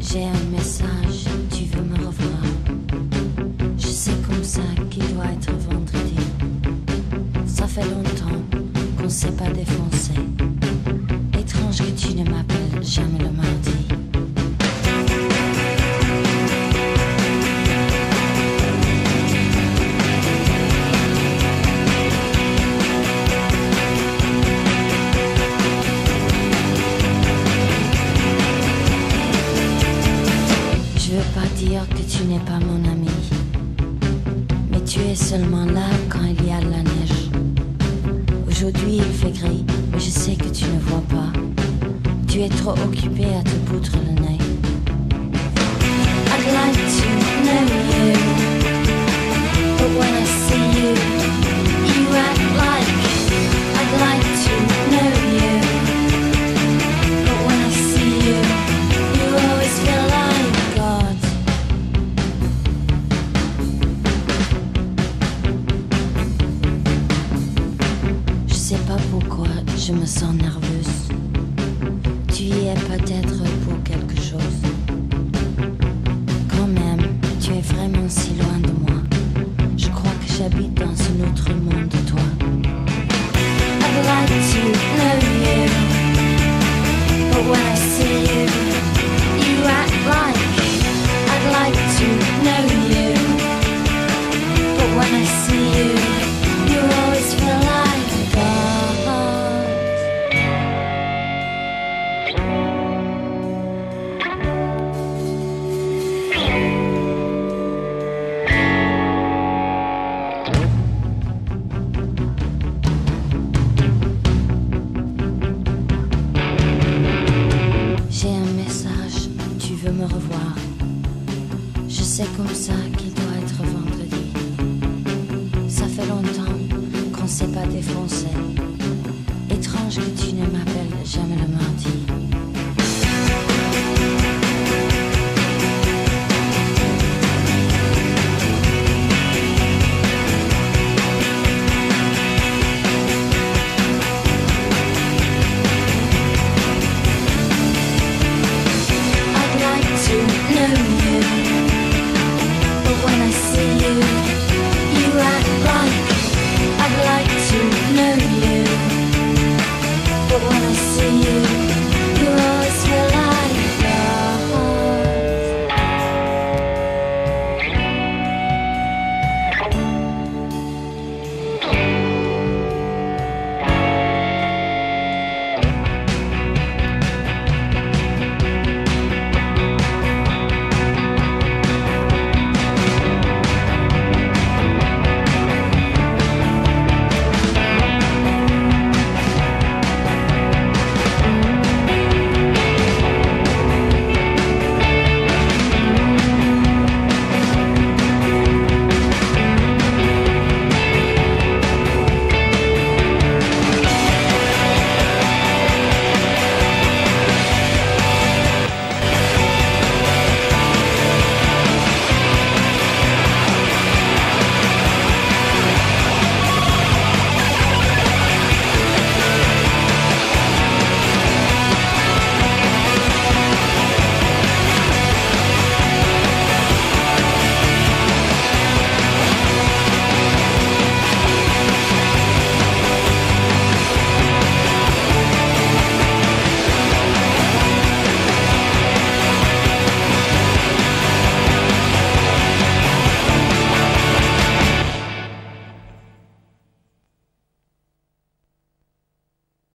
J'ai un message, tu veux me revoir. Je sais comme ça qu'il doit être vendredi. Ça fait longtemps qu'on s'est pas défoncé. Dire que tu n'es pas mon ami, mais tu es seulement là quand il y a la neige. Aujourd'hui il fait gris, mais je sais que tu ne vois pas. Tu es trop occupé à te poutre le nez. Je me sens nerveuse. Tu y es peut-être pour quelque chose. Quand même, tu es vraiment si loin de moi. Je crois que j'habite dans un autre monde de toi. Je sais comme ça qu'il doit être vendredi. Ça fait longtemps qu'on s'est pas défoncé. Étrange que tu ne m'appelles jamais le mardi. For you.